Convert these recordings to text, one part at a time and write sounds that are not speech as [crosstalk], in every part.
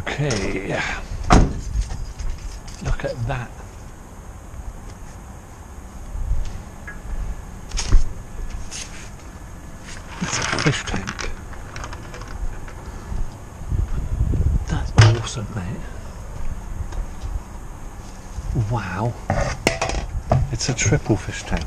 Okay. Look at that. It's a fish tank. That's awesome, mate. Wow. It's a triple fish tank.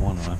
One of them.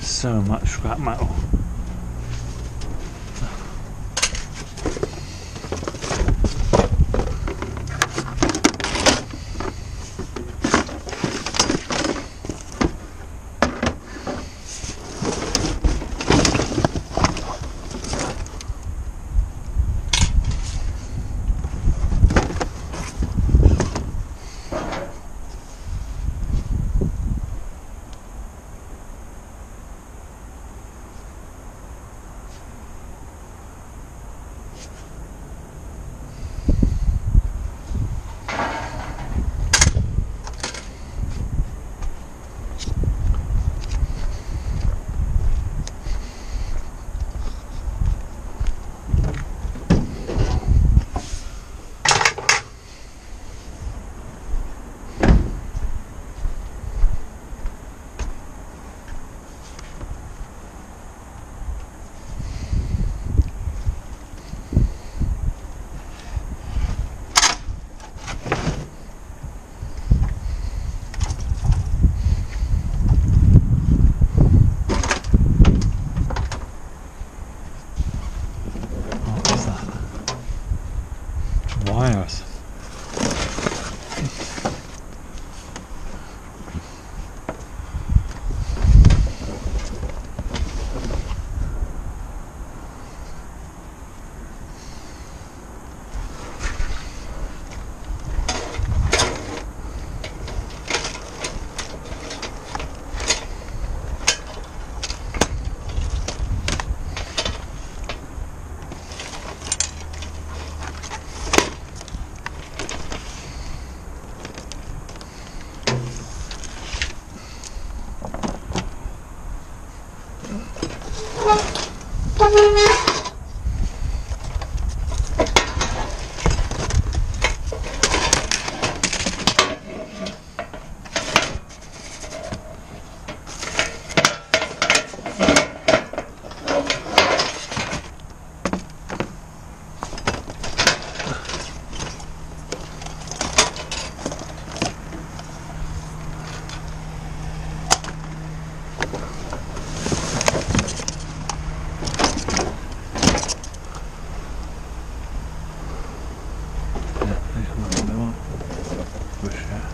So much scrap metal. Yeah, these are what they want. Wish, yeah.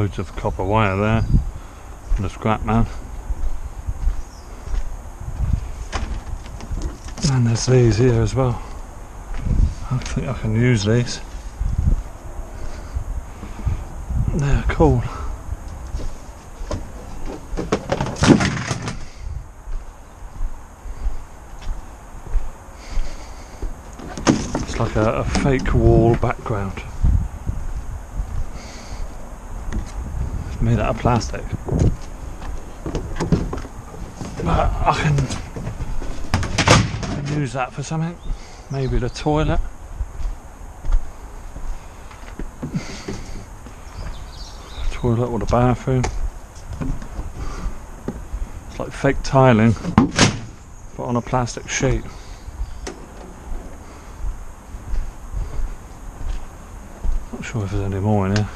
Loads of copper wire there from the scrap man. And there's these here as well. I think I can use these. They're cool. It's like a, a fake wall background. Made out of plastic. But I can, use that for something. Maybe the toilet. Toilet or the bathroom. It's like fake tiling, but on a plastic sheet. Not sure if there's any more in here.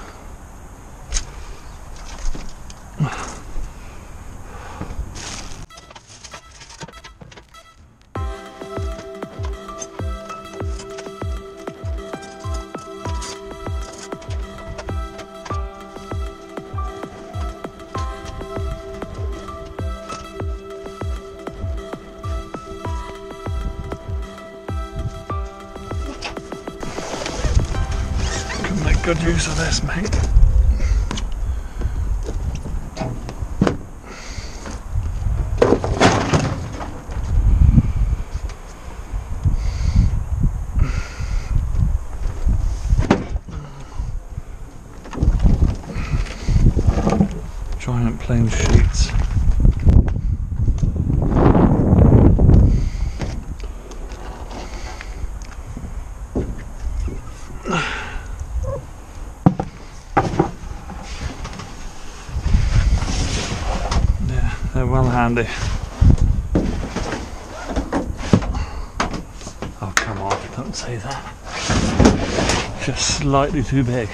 Slightly too big.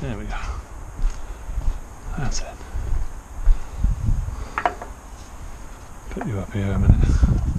There we go. That's it. Put you up here a minute.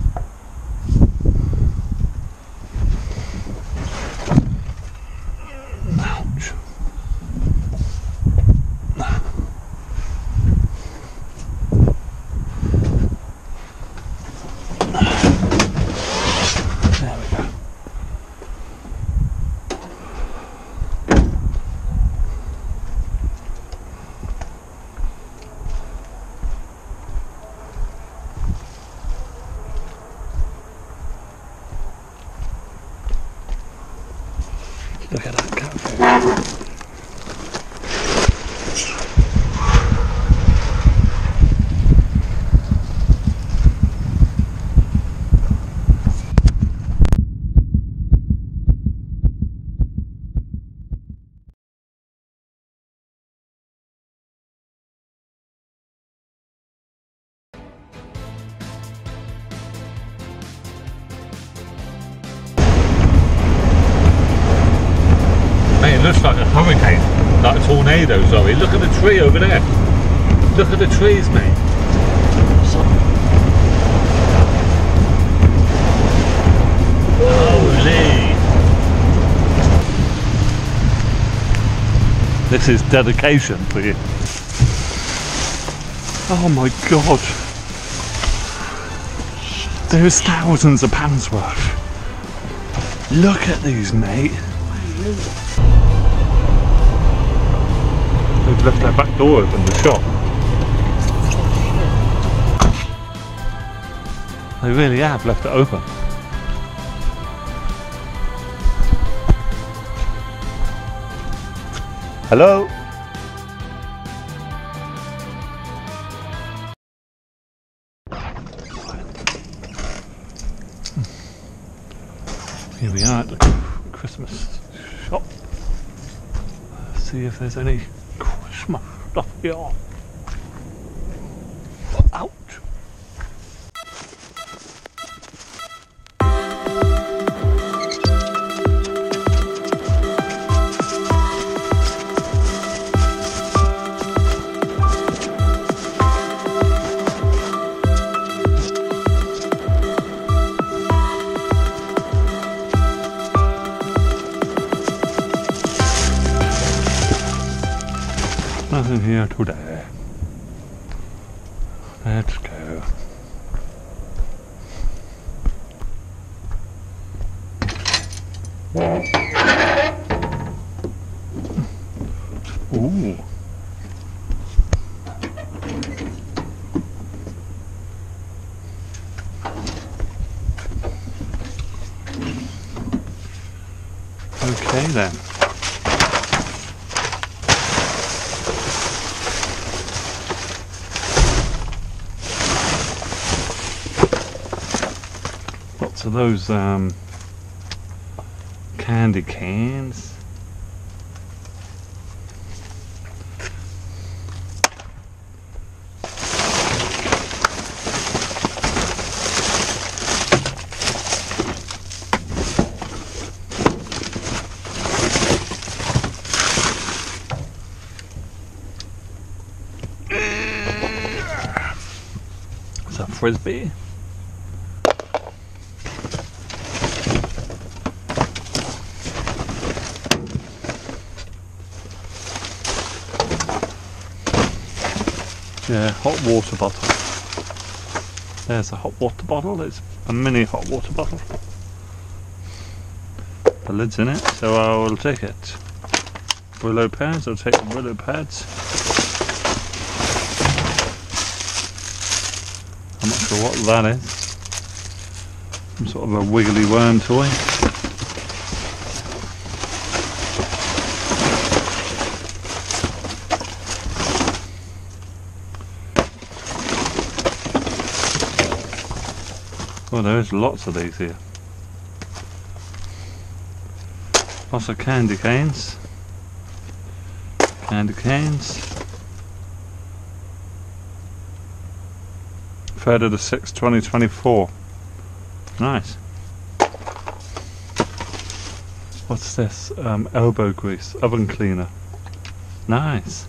Look at the tree over there. Look at the trees, mate. Holy! This is dedication for you. Oh my god. There's thousands of pounds worth. Look at these, mate. Left their back door open, the shop. They really have left it open. Hello? Here we are at the Christmas shop. See if there's any Christmas stuff here. Ouch. Those um, candy cans. It's a frisbee. Yeah, hot water bottle. There's a hot water bottle. It's a mini hot water bottle. The lid's in it, so I will take it. Willow pads, I'll take the willow pads. I'm not sure what that is. Some sort of a wiggly worm toy. Well, there's lots of these here. Lots of candy canes. Candy canes. 3rd of the 6th, 2024. Nice. What's this? Um, elbow grease, oven cleaner. Nice.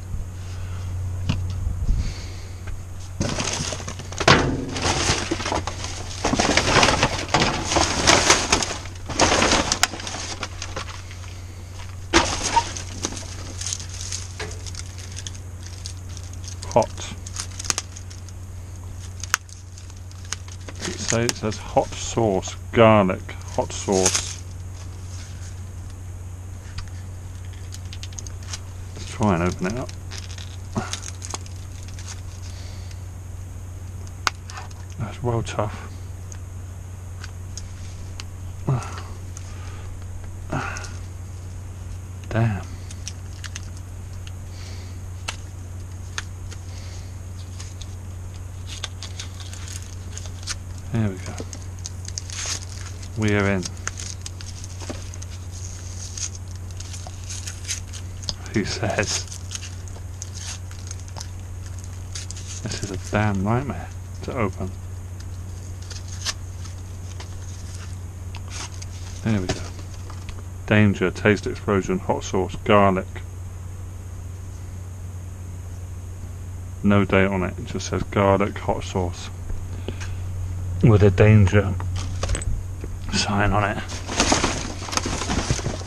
hot. It says hot sauce, garlic, hot sauce. Let's try and open it up. That's well tough. Damn. There we go. Who says? This is a damn nightmare to open. There we go. Danger, taste explosion, hot sauce, garlic. No date on it, it just says garlic, hot sauce with a danger sign on it.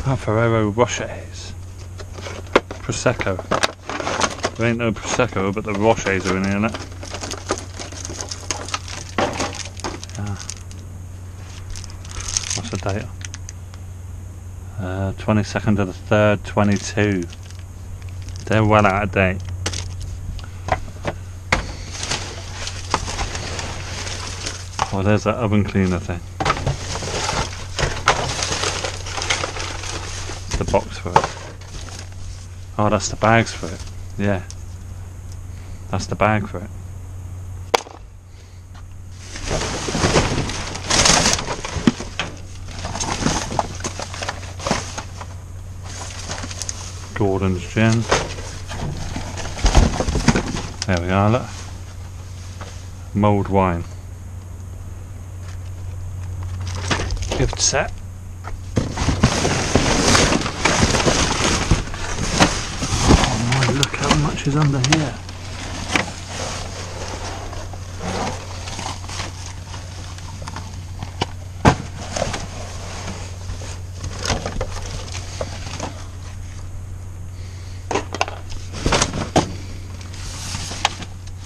Ah, Ferrero Rochers. Prosecco. There ain't no Prosecco, but the Rochers are in here, innit? Yeah. What's the date? Uh, 22nd of the 3rd, 22. They're well out of date. Oh, there's that oven cleaner thing. The box for it. Oh, that's the bags for it. Yeah. That's the bag for it. Gordon's gin. There we are, look. Mulled wine. gift set. Oh my, much is under here.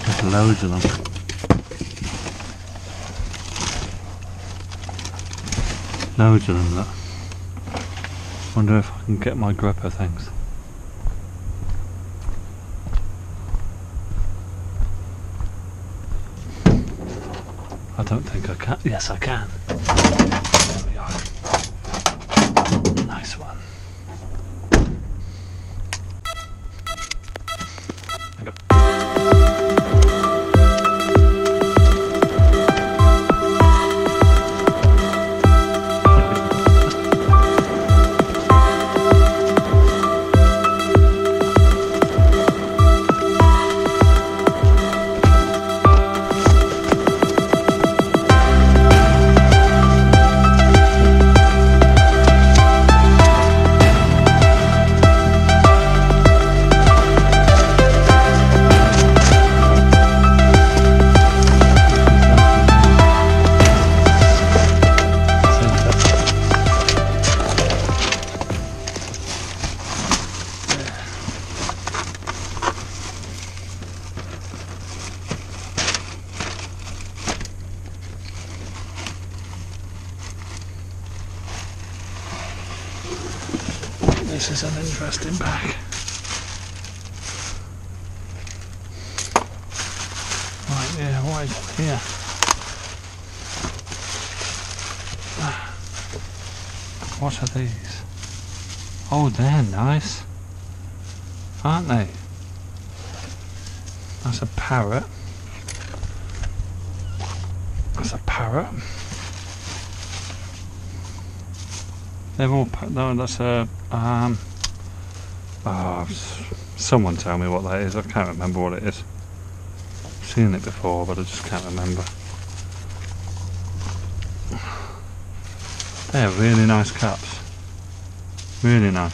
There's loads of them. Loads of them, look. Wonder if I can get my gripper things. I don't think I can. Yes, I can. This is an interesting pack. Right, yeah, what is here? Ah. What are these? Oh, they're nice. Aren't they? That's a parrot. That's a parrot. They're all. No, that's a. Um. Oh, someone tell me what that is. I can't remember what it is. I've seen it before, but I just can't remember. They're really nice cups. Really nice.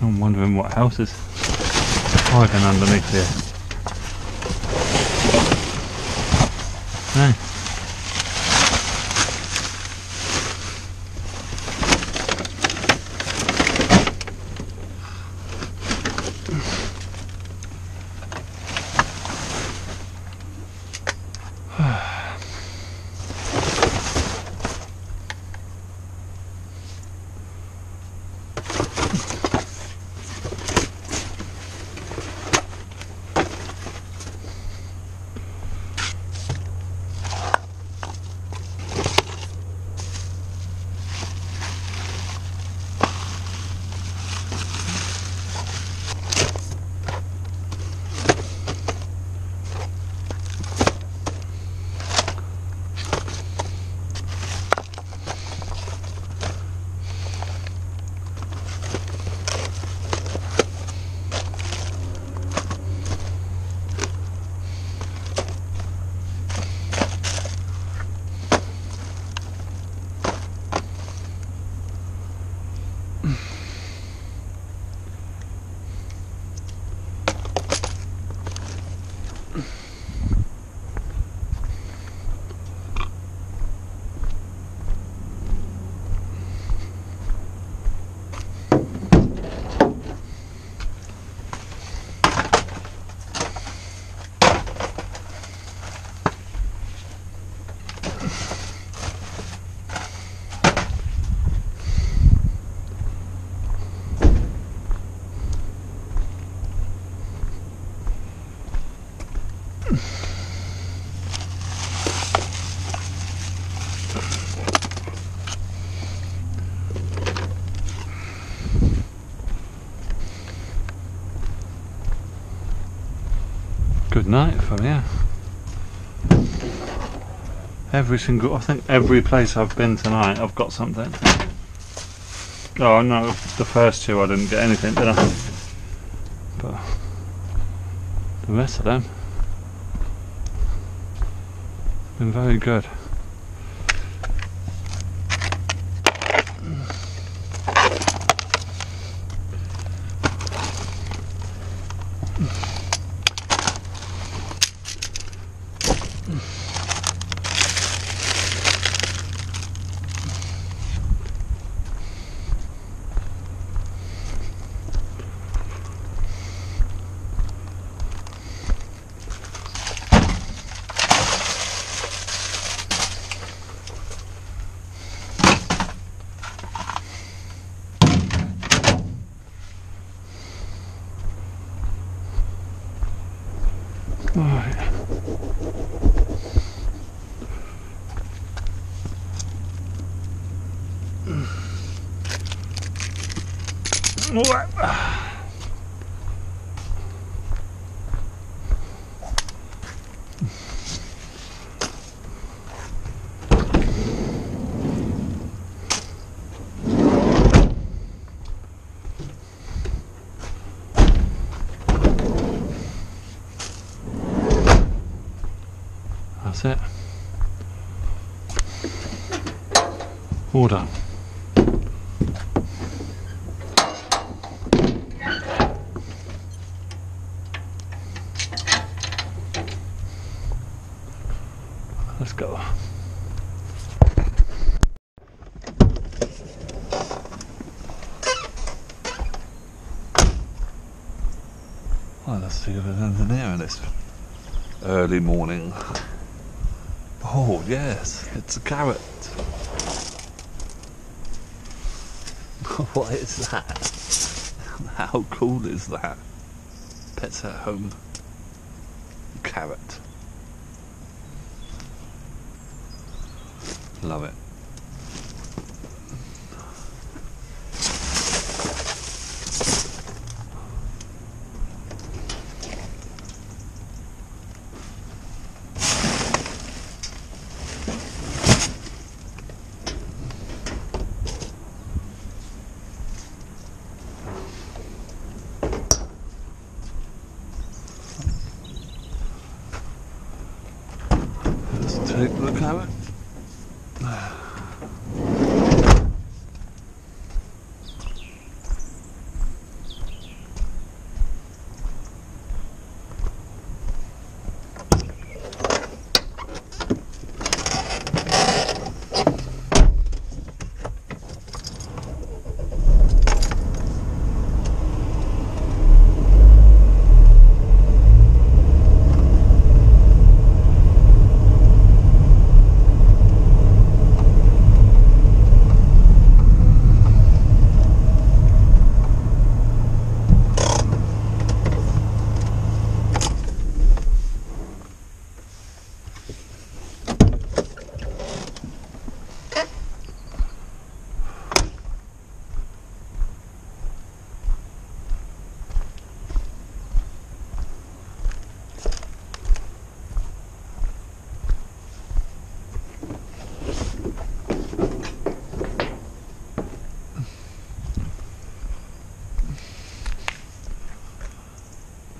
I'm wondering what house hiding underneath here. Hey. Night from here. Every single, I think every place I've been tonight, I've got something. Oh no, the first two I didn't get anything, did I? But the rest of them been very good. That's it. All done. Let's go. Well, let's see if there's anything here in this early morning. Oh, yes, it's a carrot. [laughs] what is that? How cool is that? Pets at home. Carrot. Love it. Let's take the carrot.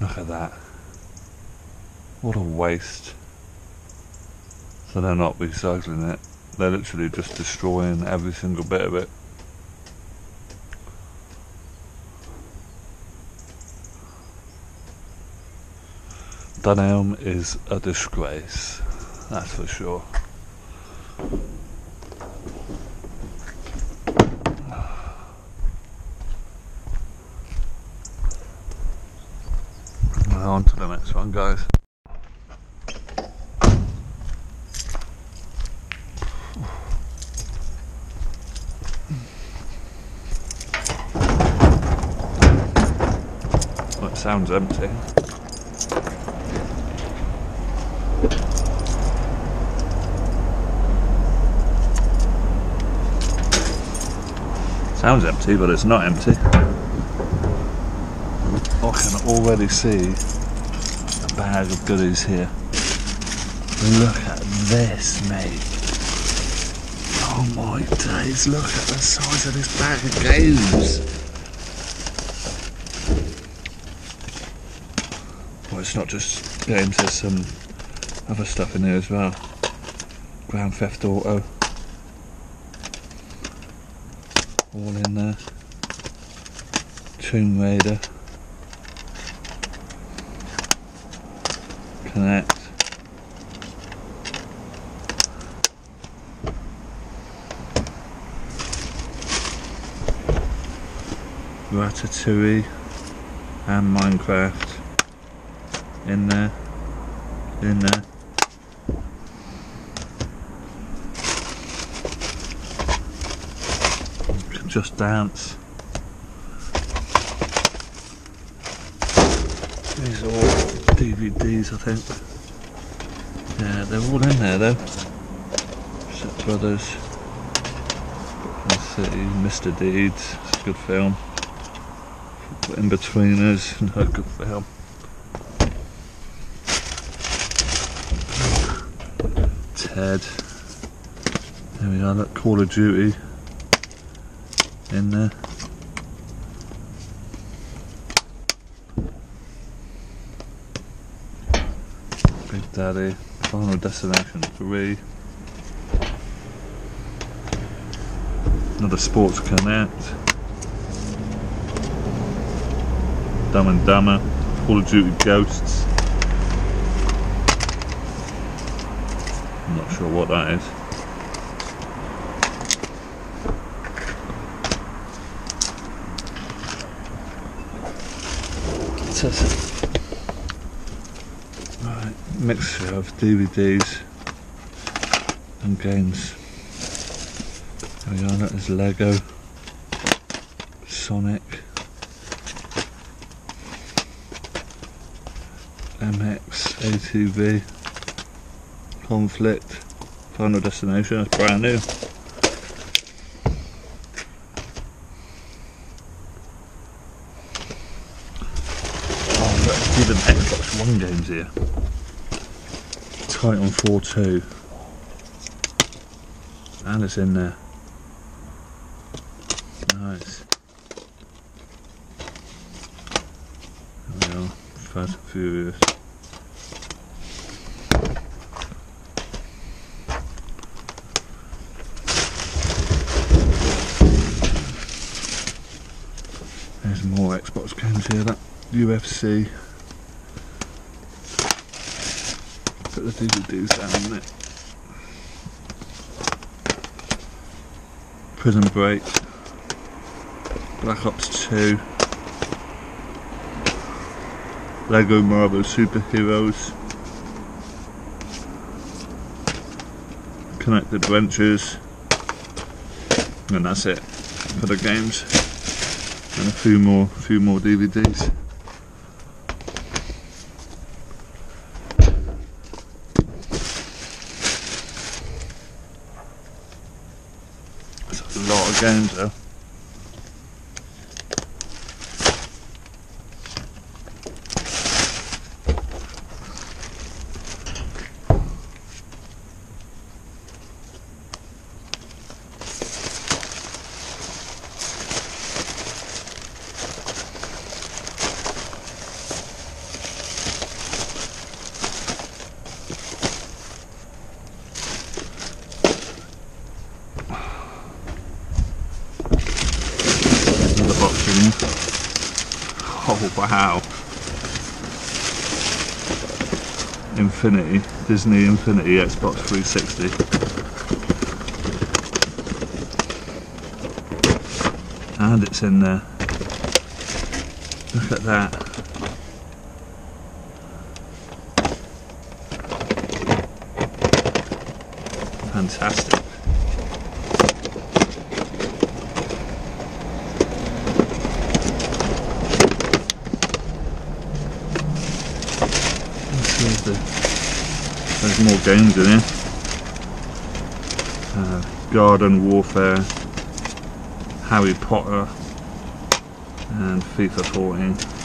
Look at that. What a waste. So they're not recycling it. They're literally just destroying every single bit of it. Dunelm is a disgrace. That's for sure. On to next one, guys. Well, it sounds empty. Sounds empty, but it's not empty. I can already see bag of goodies here. Look at this, mate. Oh my days, look at the size of this bag of games. Well, it's not just games, there's some other stuff in here as well. Grand Theft Auto. All in there. Tomb Raider. Kinect. Ratatouille and Minecraft in there, in there. Just Dance. These are all DVDs, I think. Yeah, they're all in there though. Step Brothers, Brooklyn City, Mr. Deeds. It's a good film. Inbetweeners, another good film. Ted. There we are. Look, Call of Duty in there. Big Daddy, Final Destination 3. Another Sports Kinect. Dumb and Dumber, Call of Duty Ghosts. I'm not sure what that is. Says mixture of DVDs and games. There we are, that is Lego, Sonic, ATV, Conflict, Final Destination, that's brand new. Oh, even Xbox One games here. Titanfall 2. And it's in there. Nice. There we are. Fast Furious. There's more Xbox games here. That UFC. Put the DVDs down in it. Prison Break. Black Ops 2. Lego Marvel Superheroes. Kinect Adventures. And that's it for the games. And a few more, few more DVDs. A lot of games though. Another box in here. Oh wow. Infinity, Disney Infinity Xbox 360. And it's in there. Look at that. Fantastic. Let's see if the- There's more games in here. Uh, Garden Warfare, Harry Potter, and FIFA 14.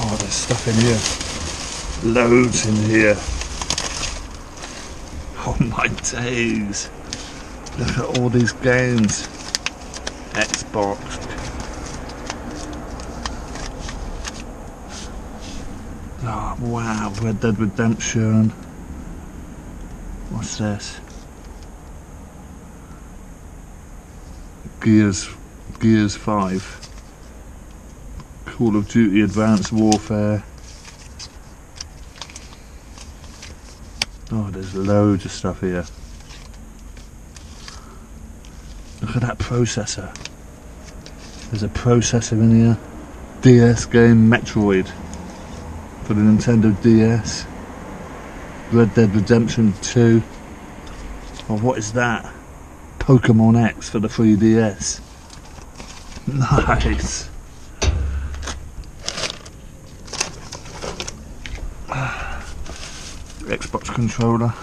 Oh, there's stuff in here. Loads in here. Oh my days. Look at all these games. Xbox. Oh wow, Red Dead Redemption. What's this? Gears Gears 5. Call of Duty Advanced Warfare. Oh, there's loads of stuff here. Look at that processor. There's a processor in here. DS game Metroid for the Nintendo DS. Red Dead Redemption 2. Oh, what is that? Pokemon X for the 3DS. [laughs] Nice. Xbox controller.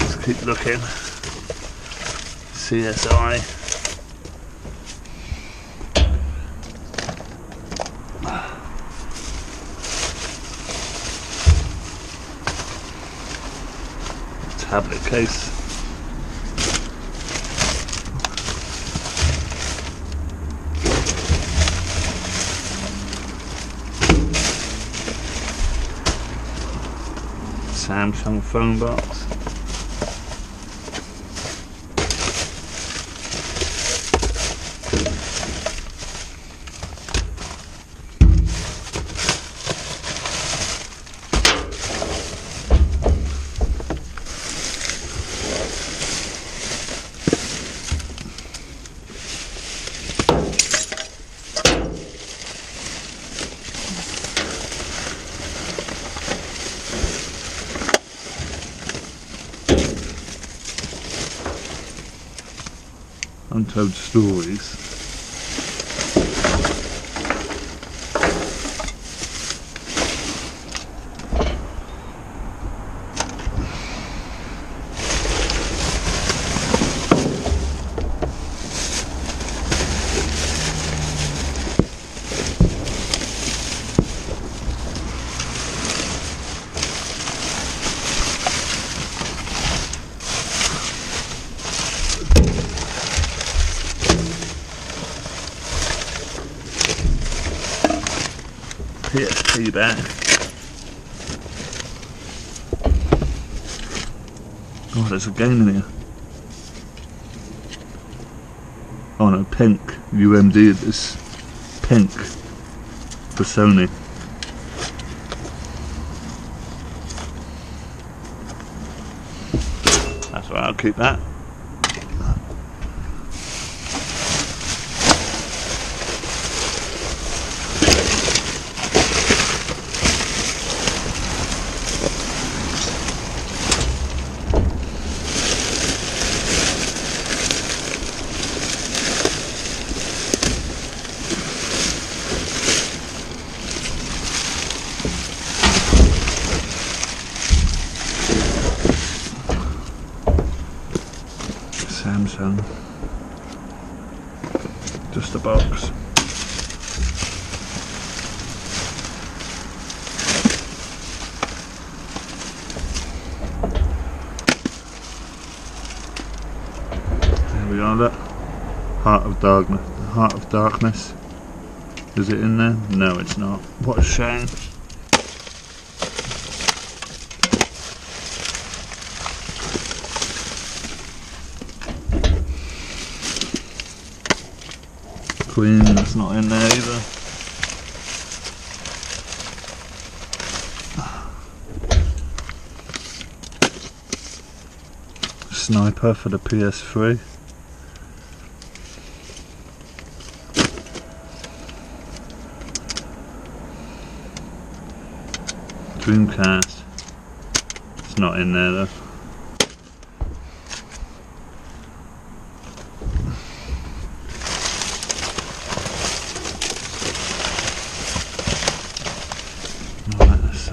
Let's keep looking. CSI. Tablet case. Samsung phone box. Untold Stories. Back. Oh, there's a game in here. Oh no, Pink. UMD it is. Pink. For Sony. That's right, I'll keep that. Samsung. Just a box. There we are, look. Heart of Darkness. Heart of Darkness. Is it in there? No, it's not. What a shame. Queen, that's not in there either. Sniper for the PS3. Dreamcast. It's not in there though. Right, let's.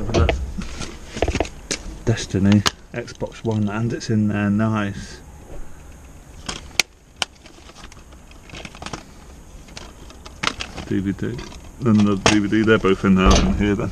Destiny, Xbox One, and it's in there, nice. DVD. And the DVD, they're both in there and here then.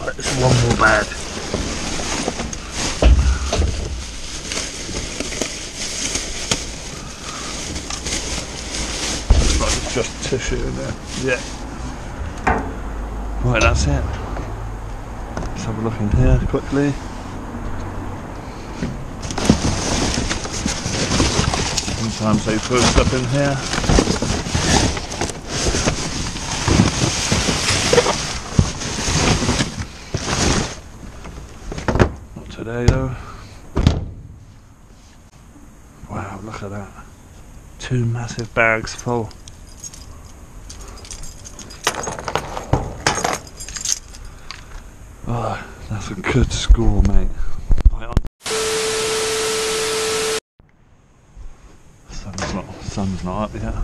Right, there's one more bag. Looks like it's just tissue in there. Yeah. Right, that's it. Let's have a look in here quickly. Sometimes they put stuff in here. Not today though. Wow, look at that. Two massive bags full. Oh, that's a good score, mate. Sun's not, sun's not up yet.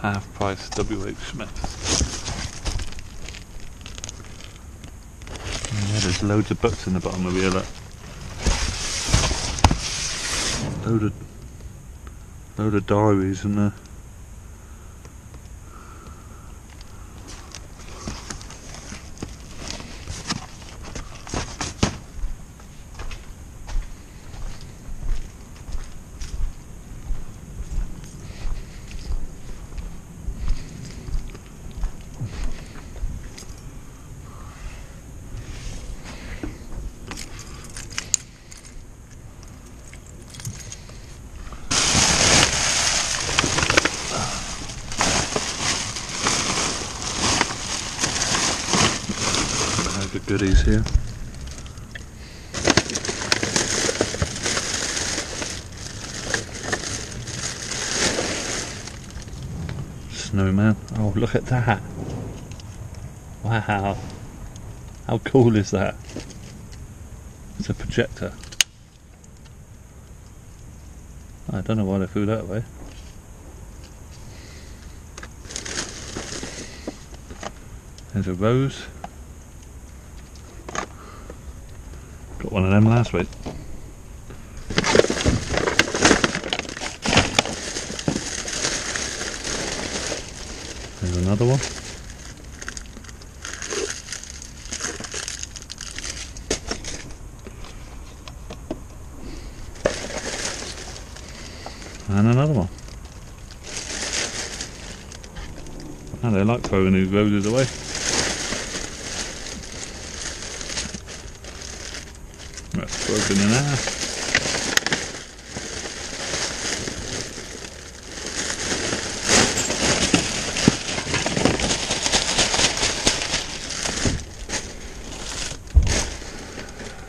Half price WH Smith. Yeah, there's loads of books in the bottom of here, look. Load of, load of diaries in uh, load of goodies here. Snowman. Oh, look at that. Wow. How cool is that? It's a projector. I don't know why they flew that way. There's a rose. Got one of them last week. There's another one. And another one. Oh, they like throwing these roses away. That's broken in half.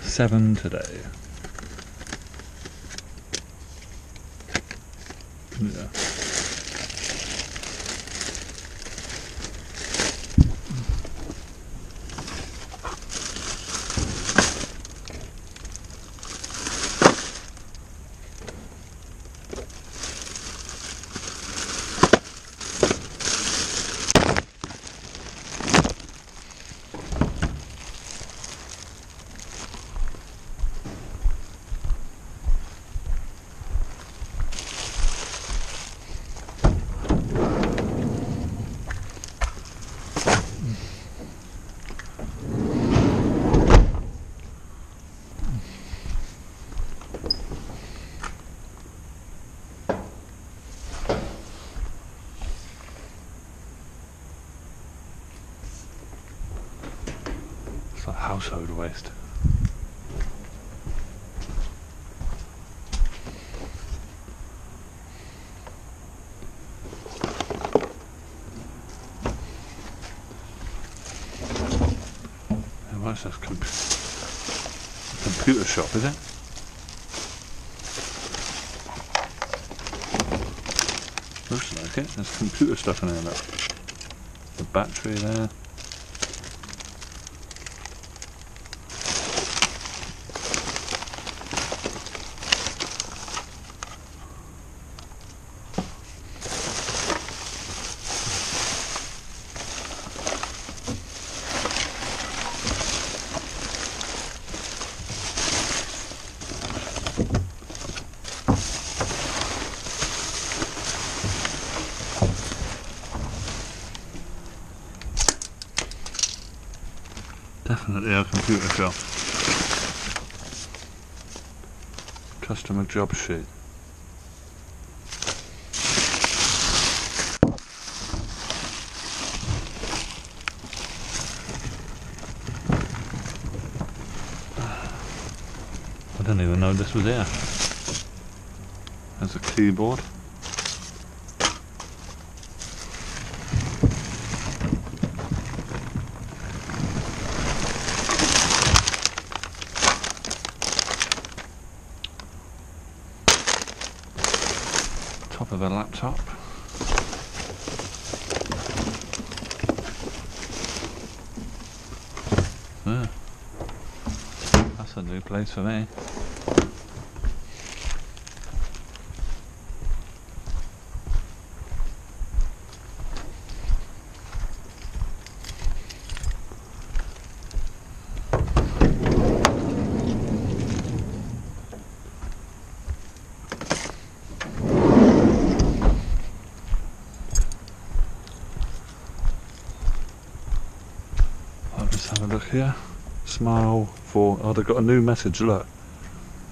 Seven today. Yeah. It's like household waste. And what's this comp- computer shop, is it? Looks like it. There's computer stuff in there. Look. The battery there. Definitely a computer shop. Customer job sheet. I didn't even know this was here. There's a keyboard. A laptop. Yeah. That's a new place for me. Look here. Smile for. Oh, they've got a new message. Look.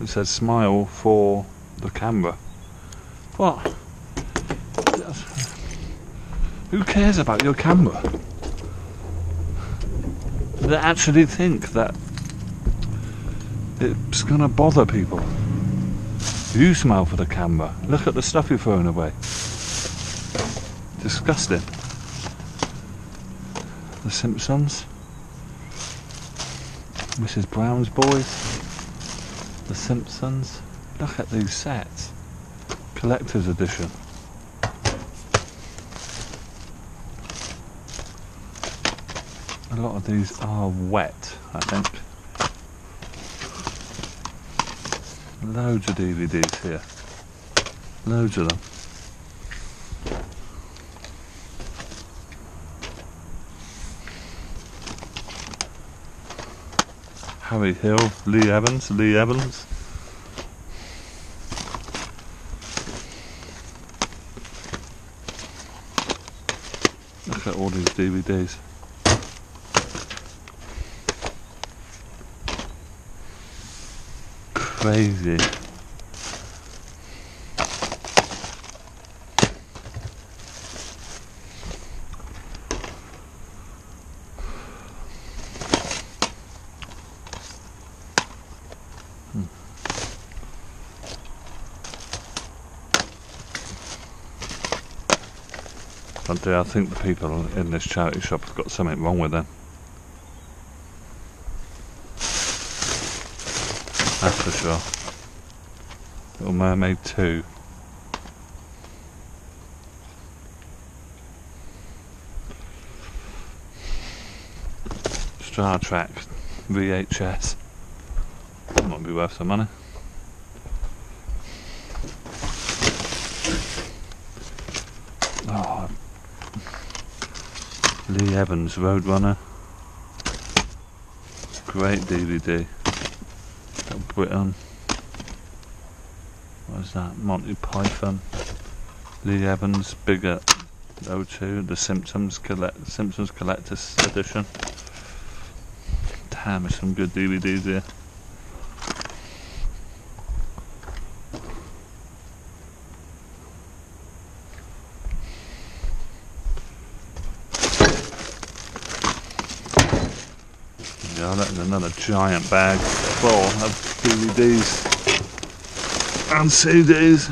It says smile for the camera. What? Who cares about your camera? They actually think that it's gonna bother people. You smile for the camera. Look at the stuff you're throwing away. Disgusting. The Simpsons. Mrs. Brown's Boys. The Simpsons. Look at these sets. Collector's edition. A lot of these are wet, I think. Loads of DVDs here. Loads of them. Harry Hill, Lee Evans, Lee Evans. Look at all these DVDs. Crazy. I do. I think the people in this charity shop have got something wrong with them. That's for sure. Little Mermaid 2. Star Trek VHS. That might be worth some money. Oh, Lee Evans Roadrunner. Great DVD. Little Britain. What is that? Monty Python. Lee Evans Bigger O2. The Simpsons collect Simpsons Collector's Edition. Damn, there's some good DVDs here. Yeah, that's another giant bag full of DVDs and CDs.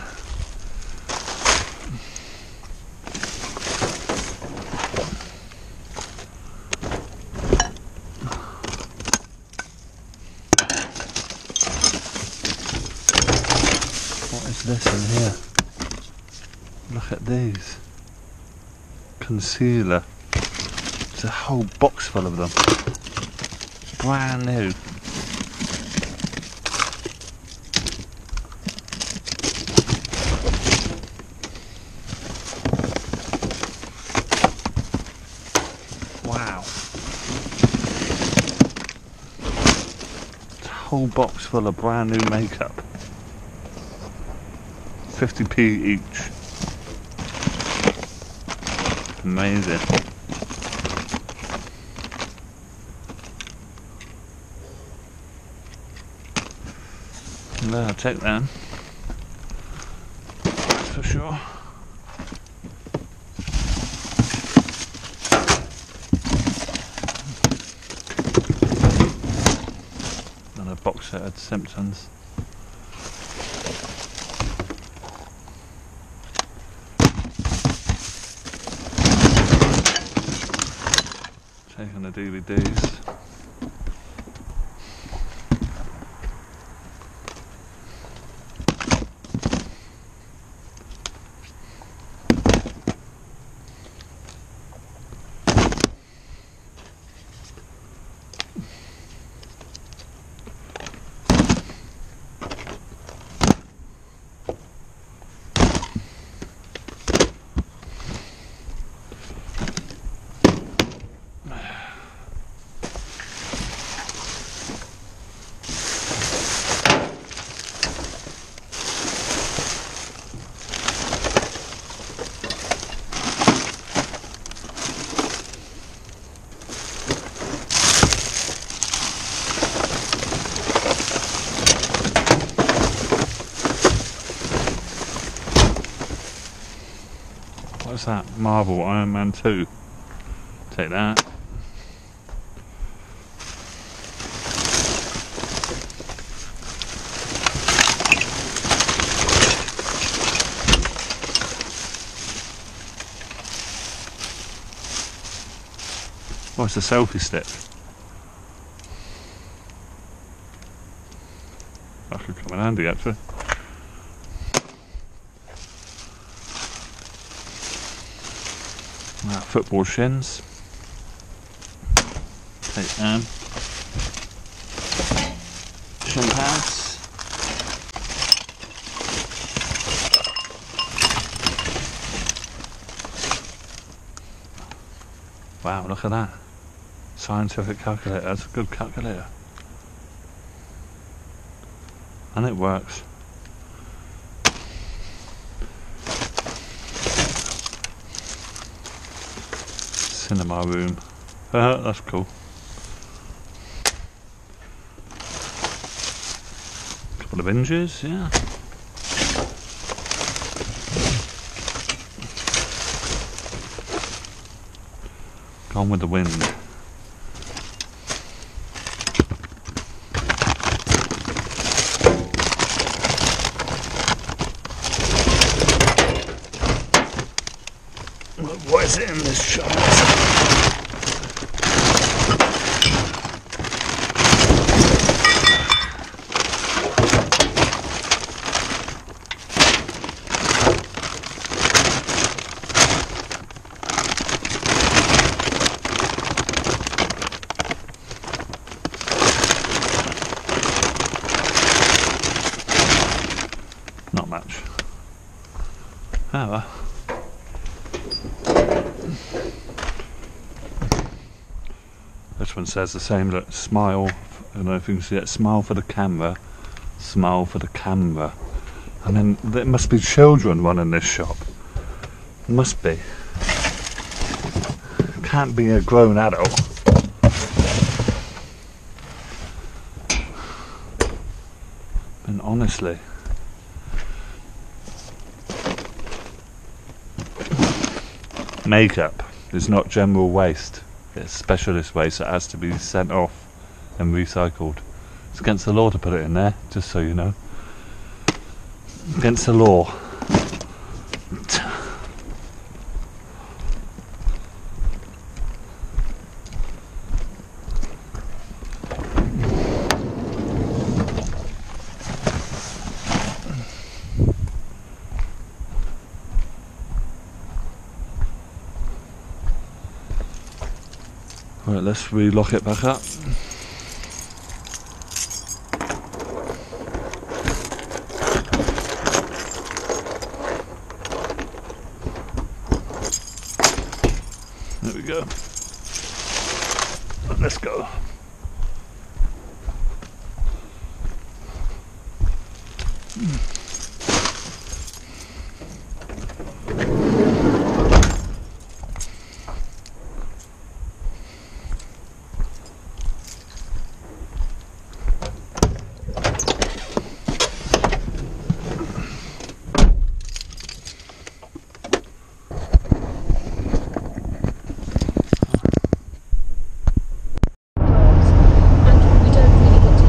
What is this in here? Look at these. Concealer. It's a whole box full of them brand new. Wow. Whole box full of brand new makeup. 50p each. Amazing. No, I'll take. That's for sure. Another box set of Simpsons. Taking the DVDs. What's that? Marvel Iron Man 2. Take that. Oh, it's a selfie stick. That could come in handy actually. Football shins. Take them. Shin pads. Wow, look at that. Scientific calculator. That's a good calculator. And it works. Cinema room. Uh, that's cool. Couple of hinges, yeah. Gone with the wind. What is it in this shot? Not much. Ah well. This one says the same. Look, smile. I don't know if you can see it. Smile for the camera. Smile for the camera. And then there must be children running this shop. Must be. Can't be a grown adult. And honestly. Makeup is not general waste. Specialist waste that has to be sent off and recycled. It's against the law to put it in there, just so you know. Against the law. Right, let's it back up. There we go. Let's go. and we don't really get to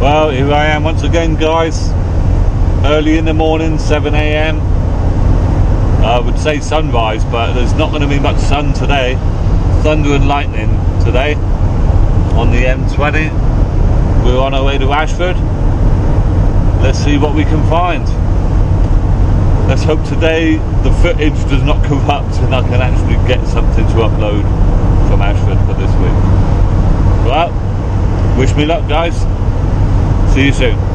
Well, here I am once again, guys. Early in the morning, 7 a.m. I would say sunrise, but there's not going to be much sun today. Thunder and lightning today on the M20. We're on our way to Ashford. Let's see what we can find. Let's hope today the footage does not corrupt [laughs] and I can actually get something to upload from Ashford for this week. Well, wish me luck, guys. See you soon.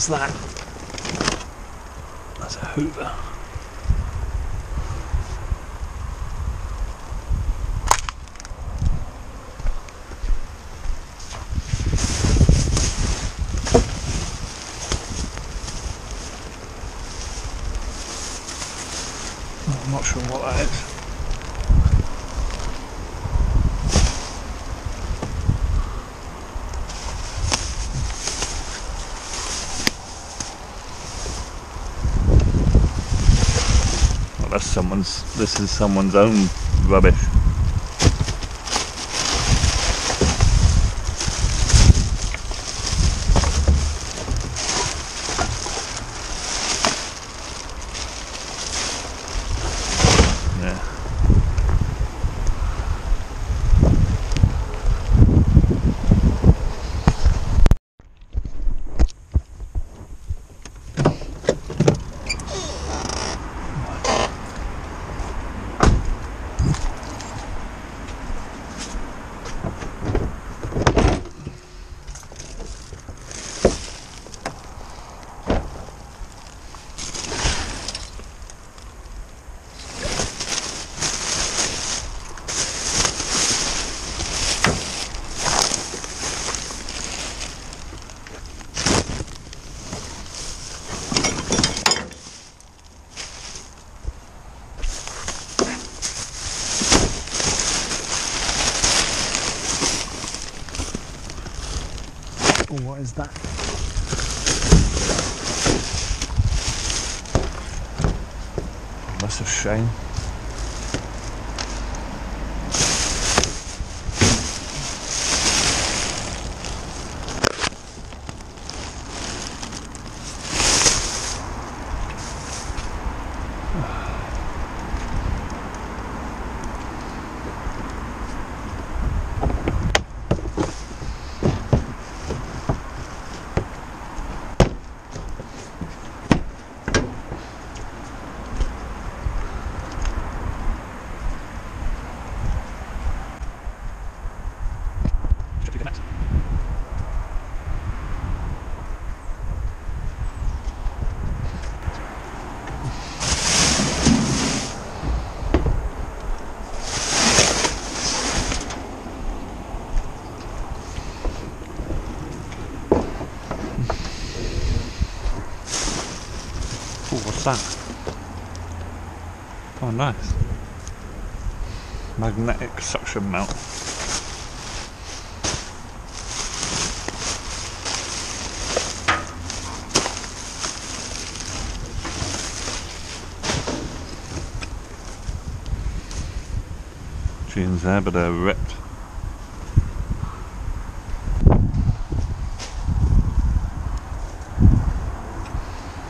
Oh, what is that? That's a Hoover. Oh, I'm not sure what that is. Well, that's someone's. This is someone's own rubbish. Oh, what's that? Oh, nice. Magnetic suction mount. Jeans there, but they're ripped.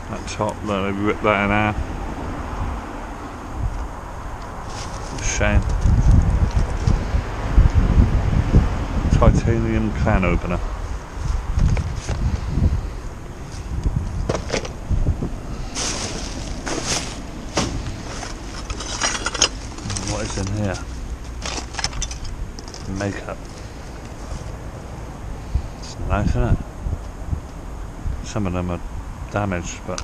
That top, though, they ripped that in half. Shame. Titanium can opener. What is in here? Makeup. It's nice, isn't it? Some of them are damaged, but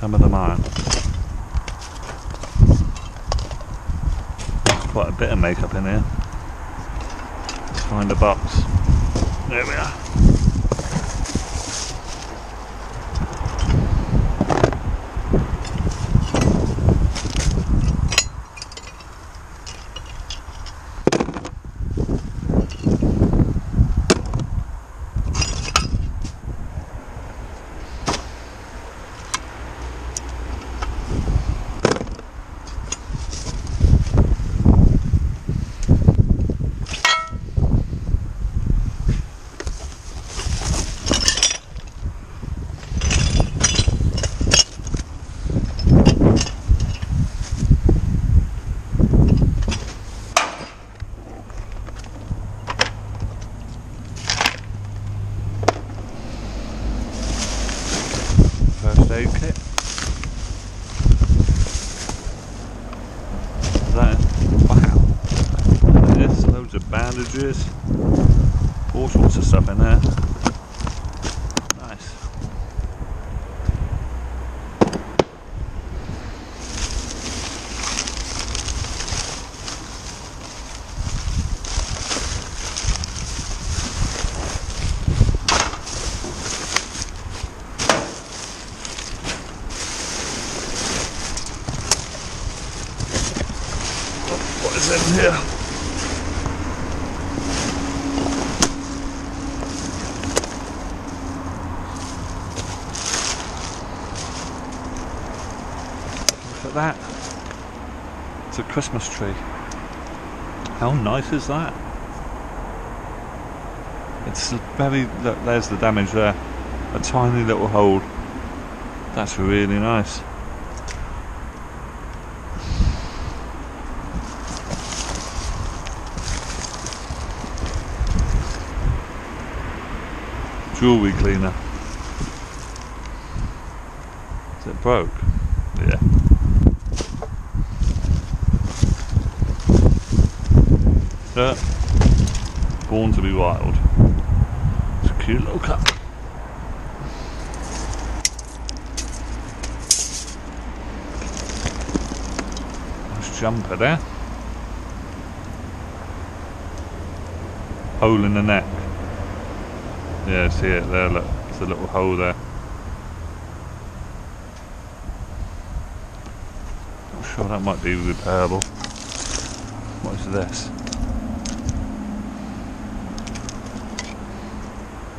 some of them aren't. Quite a bit of makeup in here. Let's find a box. There we are. Christmas tree. How nice is that? It's very, look, there's the damage there. A tiny little hole. That's really nice. Jewelry cleaner. Is it broke? Yeah. Yeah. Born to be wild. It's a cute little cup. Nice jumper there. Hole in the neck. Yeah, see it there, look. It's a little hole there. Not sure that might be repairable. What is this?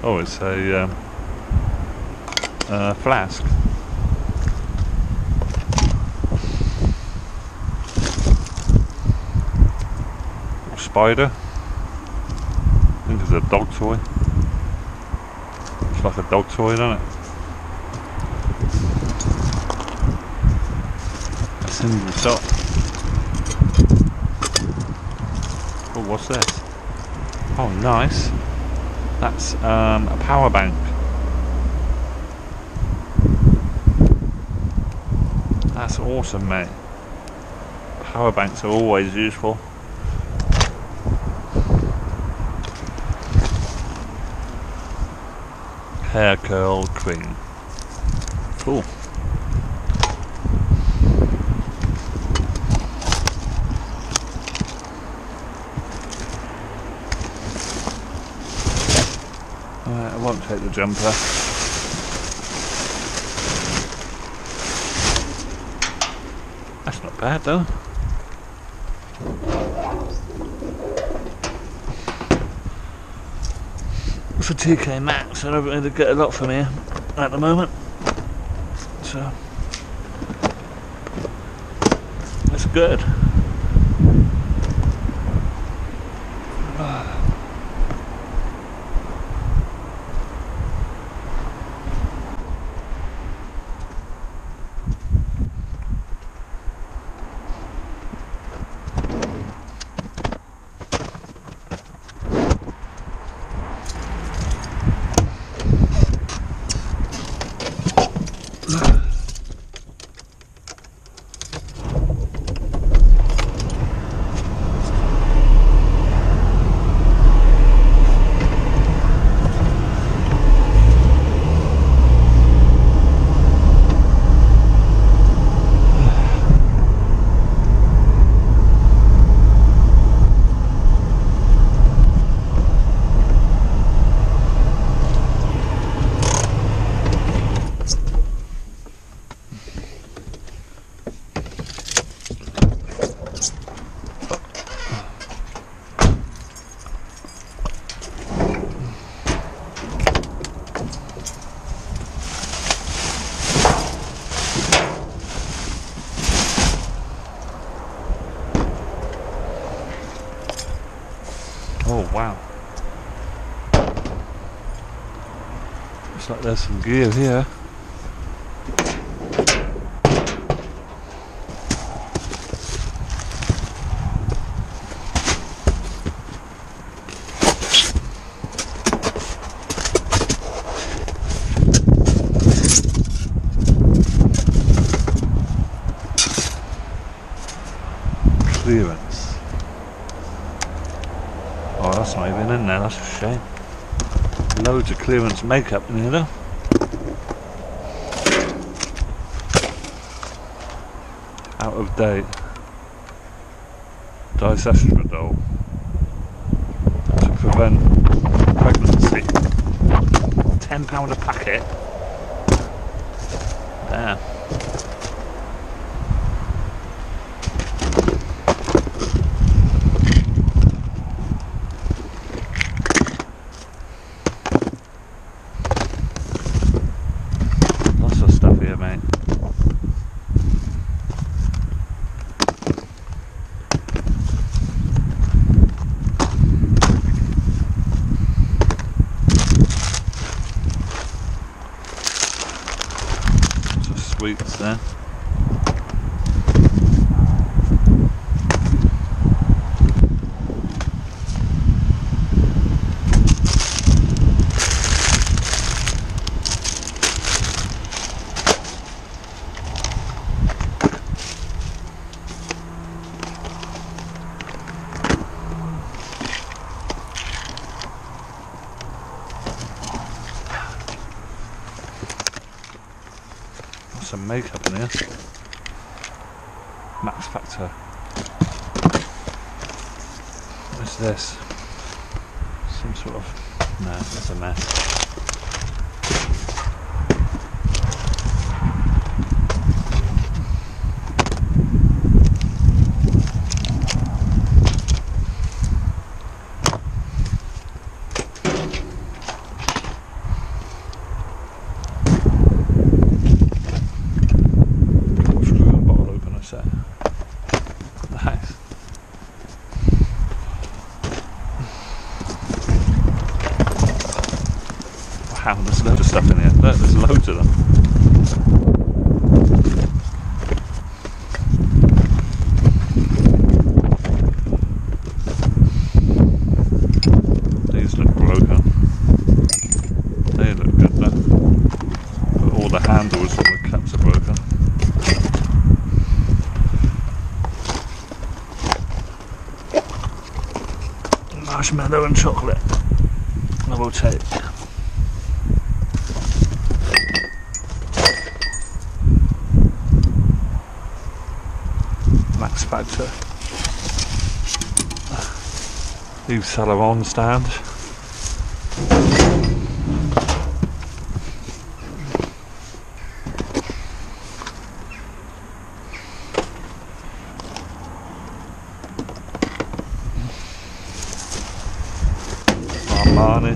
Oh, it's a um, uh, flask. Spider. I think it's a dog toy. It's like a dog toy, doesn't it? It's in the top. Oh, what's this? Oh, nice. That's um, a power bank. That's awesome, mate. Power banks are always useful. Hair curl cream. Cool. Alright, I won't take the jumper. That's not bad though. For TK Maxx. I don't really get a lot from here at the moment. So it's good. Oh wow. Looks like there's some gear here. Clearance. Oh, that's not even in there. That's a shame. Loads of clearance makeup in here though. Out of date. Dicestradiol. To prevent pregnancy. £10 a packet. Of them. These look broken. They look good though. But all the handles and the caps are broken. Marshmallow and chocolate. I will take. Max Factor. New Salomon stand. Armani.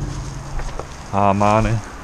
Armani.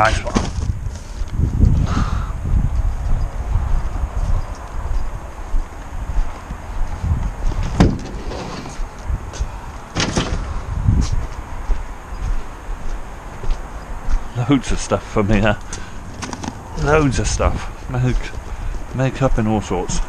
nice one. Loads of stuff from here. Loads of stuff. Make, make up in all sorts.